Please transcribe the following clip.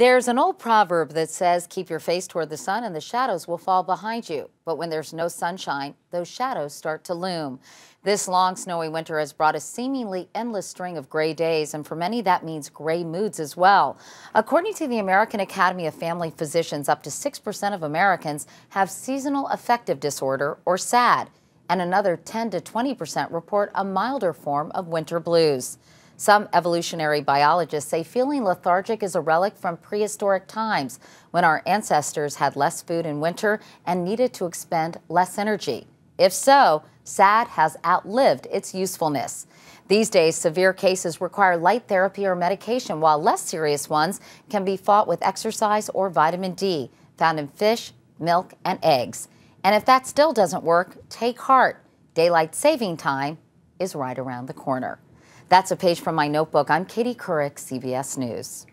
There's an old proverb that says, keep your face toward the sun and the shadows will fall behind you. But when there's no sunshine, those shadows start to loom. This long snowy winter has brought a seemingly endless string of gray days, and for many that means gray moods as well. According to the American Academy of Family Physicians, up to 6% of Americans have seasonal affective disorder, or SAD, and another 10 to 20% report a milder form of winter blues. Some evolutionary biologists say feeling lethargic is a relic from prehistoric times when our ancestors had less food in winter and needed to expend less energy. If so, SAD has outlived its usefulness. These days, severe cases require light therapy or medication, while less serious ones can be fought with exercise or vitamin D, found in fish, milk, and eggs. And if that still doesn't work, take heart. Daylight saving time is right around the corner. That's a page from my notebook. I'm Katie Couric, CBS News.